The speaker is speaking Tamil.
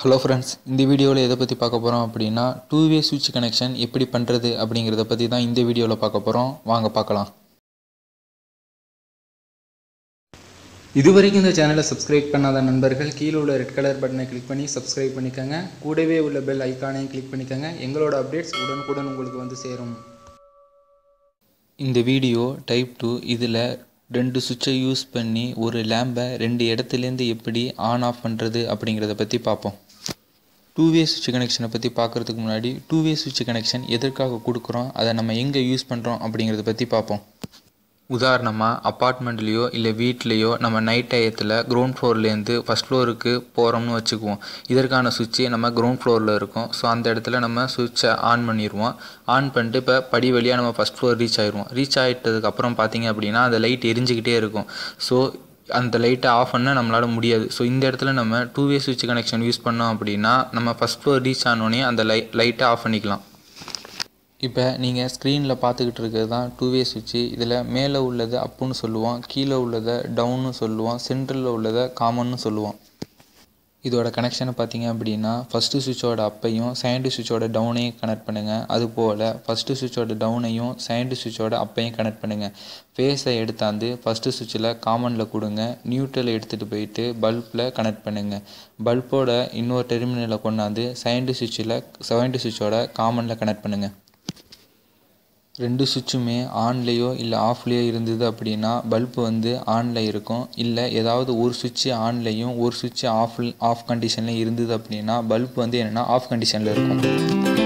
ஹலோ ஃப்ரெண்ட்ஸ் இந்த வீடியோவில் எதை பற்றி பார்க்க போகிறோம் அப்படின்னா டூ வே சுவிட்ச் கனெக்ஷன் எப்படி பண்ணுறது அப்படிங்கிறத பற்றி தான் இந்த வீடியோவில் பார்க்க போகிறோம் வாங்க பார்க்கலாம். இதுவரைக்கும் இந்த சேனலை சப்ஸ்கிரைப் பண்ணாத நண்பர்கள் கீழே உள்ள ரெட் கலர் பட்டனை கிளிக் பண்ணி சப்ஸ்கிரைப் பண்ணிக்கோங்க. கூடவே உள்ள பெல் ஐக்கானையும் கிளிக் பண்ணிக்கோங்க. எங்களோட அப்டேட்ஸ் உடனுக்குடன் உங்களுக்கு வந்து சேரும். இந்த வீடியோ டைப் டூ இதில் ரெண்டு சுவிட்சை யூஸ் பண்ணி ஒரு லேம்பை ரெண்டு இடத்துலேருந்து எப்படி ஆன் ஆஃப் பண்ணுறது அப்படிங்கிறத பற்றி பார்ப்போம். டூ வே சுவிட்ச் கனெக்ஷனை பற்றி பார்க்குறதுக்கு முன்னாடி டூ வே சுவிட்ச் கனெக்ஷன் எதற்காக கொடுக்குறோம் அதை நம்ம எங்கே யூஸ் பண்ணுறோம் அப்படிங்கிறத பற்றி பார்ப்போம். உதாரணமாக அப்பார்ட்மெண்ட்லேயோ இல்லை வீட்லேயோ நம்ம நைட் டயத்தில் கிரவுண்ட் ஃப்ளோர்லேருந்து ஃபஸ்ட் ஃப்ளோருக்கு போகிறோம்னு வச்சுக்குவோம். இதற்கான சுவிட்சு நம்ம கிரவுண்ட் ஃப்ளோரில் இருக்கும். ஸோ அந்த இடத்துல நம்ம சுவிட்சை ஆன் பண்ணிடுவோம். ஆன் பண்ணிட்டு இப்போ படி வழியாக நம்ம ஃபஸ்ட் ஃப்ளோர் ரீச் ஆயிடுவோம். ரீச் ஆகிட்டதுக்கப்புறம் பார்த்தீங்க அப்படின்னா அந்த லைட் எரிஞ்சிக்கிட்டே இருக்கும். ஸோ அந்த லைட்டை ஆஃப் பண்ண நம்மளால் முடியாது. ஸோ இந்த இடத்துல நம்ம டூ வே சுவிட்ச் கனெக்ஷன் யூஸ் பண்ணோம் அப்படின்னா நம்ம ஃபஸ்ட் ஃப்ளோர் ரீச் ஆனோடனே அந்த லை லைட்டை ஆஃப் பண்ணிக்கலாம். இப்போ நீங்கள் ஸ்க்ரீனில் பார்த்துக்கிட்டு இருக்கிறது தான் டூ வே சுவிட்சு இதில் மேலே உள்ளதை அப்புன்னு சொல்லுவோம் கீழே உள்ளதை டவுன்னு சொல்லுவோம் சென்ட்ரலில் உள்ளதை காமன்னு சொல்லுவோம் இதோட கனெக்ஷனை பார்த்தீங்க அப்படின்னா ஃபஸ்ட்டு சுவிட்சோட அப்பையும் செகண்ட் சுவிட்சோட டவுனையும் கனெக்ட் பண்ணுங்கள் அதுபோல் ஃபஸ்ட்டு சுவிட்சோட டவுனையும் செகண்ட் சுவிட்சோட அப்பையும் கனெக்ட் பண்ணுங்கள் ஃபேஸை எடுத்தாந்து ஃபஸ்ட்டு சுவிட்சில் காமனில் கொடுங்க. நியூட்ரல் எடுத்துகிட்டு போயிட்டு பல்பில் கனெக்ட் பண்ணுங்கள் பல்போட இன்னொரு டெர்மினலை கொண்டாந்து செகண்ட் சுவிட்சில் செகண்ட் சுவிட்சோட காமனில் கனெக்ட் பண்ணுங்கள் ரெண்டு சுவிட்சுமே ஆன்லேயோ இல்லை ஆஃப்லேயோ இருந்தது அப்படின்னா பல்பு வந்து ஆனில் இருக்கும். இல்லை ஏதாவது ஒரு சுவிட்சு ஆன்லேயும் ஒரு சுவிட்சு ஆஃப் ஆஃப் கண்டிஷனில் இருந்தது அப்படின்னா பல்ப் வந்து என்னென்னா ஆஃப் கண்டிஷனில் இருக்கும்.